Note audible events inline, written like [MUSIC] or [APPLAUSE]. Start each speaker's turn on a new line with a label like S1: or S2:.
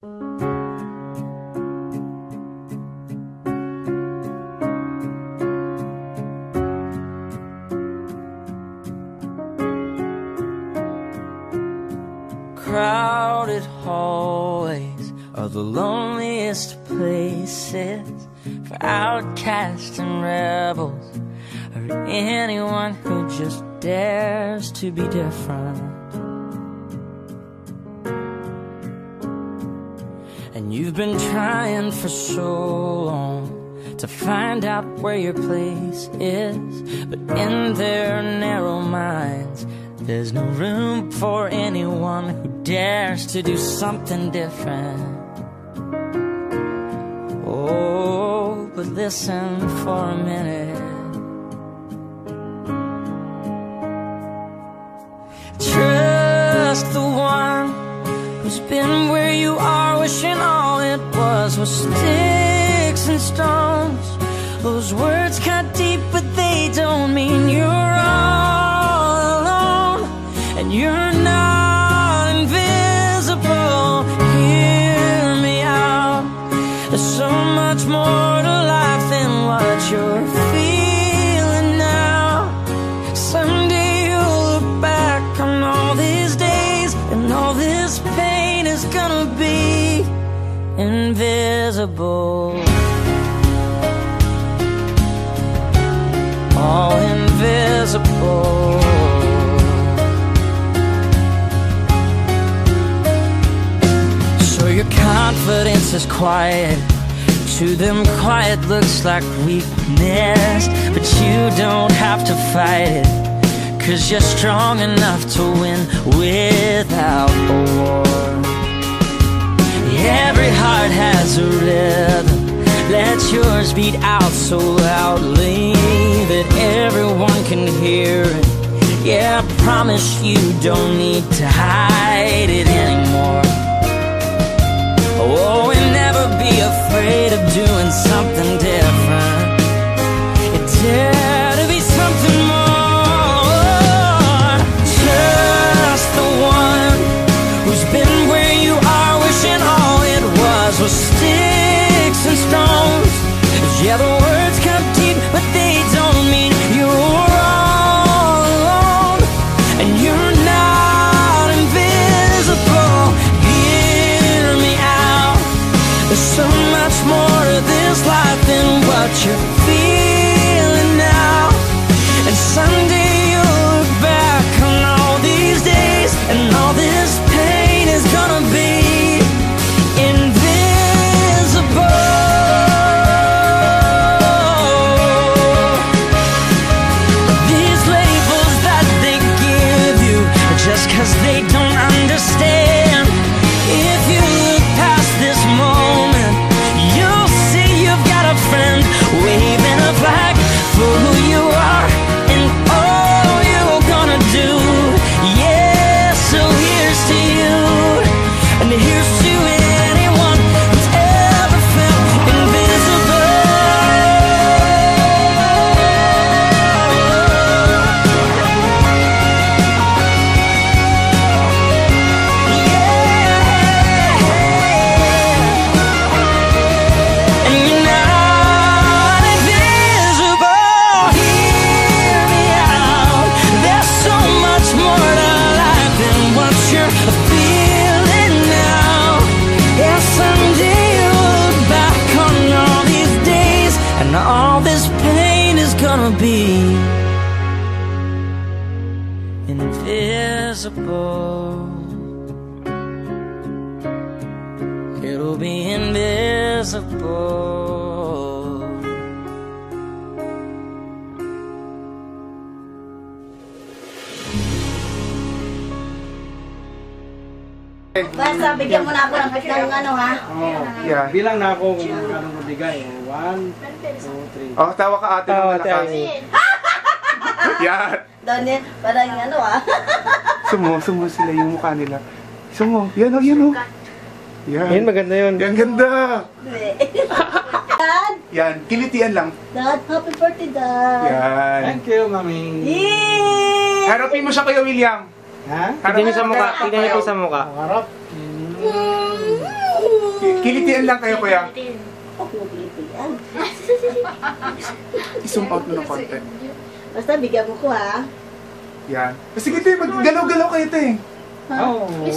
S1: Crowded hallways are the loneliest places for outcasts and rebels, or anyone who just dares to be different. And you've been trying for so long to find out where your place is, but in their narrow minds, there's no room for anyone who dares to do something different. Oh, but listen for a minute. Trust the one who's been where you are, wishing all it was was sticks and stones. Those words cut deep, but they don't mean you're all is gonna be invisible. All invisible. So your confidence is quiet. To them, quiet looks like weakness. But you don't have to fight it. Cause you're strong enough to win without a war. Heart has a rhythm. Let yours beat out so loudly that everyone can hear it. Yeah, I promise you don't need to hide it anymore. Oh, and never be afraid of doing something different. This life than what you're feeling now. And someday you'll look back on all these days, and all this pain is gonna be now. Yeah, someday you'll look back on all these days, and all this pain is gonna be invisible. It'll be invisible.
S2: Basta bigyan mo na ako ng, ng ano ha.
S3: Oh,
S4: Yeah.
S3: bilang na ako kung anong mabigay. One, two, three.
S4: Oh, tawa ka ate ng malakas. [LAUGHS] Yan.
S2: Daniel, parang ano ah. [LAUGHS]
S4: Sumo, sumo sila yung mukha nila. Sumo. Yan o, yan o. Yan.
S3: Yan, maganda yun.
S4: Yan ganda. [LAUGHS]
S2: Dad,
S4: Yan. Kilitian lang.
S2: Dad, happy birthday, Dad.
S4: Yan.
S3: Thank you, mami.
S2: Yay!
S4: Harapin mo siya kayo, William.
S3: Ha?
S5: Tignan niyo sa mukha. Tignan niyo po sa mukha.
S3: Harap.
S2: Mm.
S4: Kilitian lang kayo, kuya. [LAUGHS] I-zoom out mo ng konti.
S2: Basta bigyan mo ko ha.
S4: Yan. Sige, te, maggalaw-galaw kayo, te.
S3: Oh.
S2: Eh,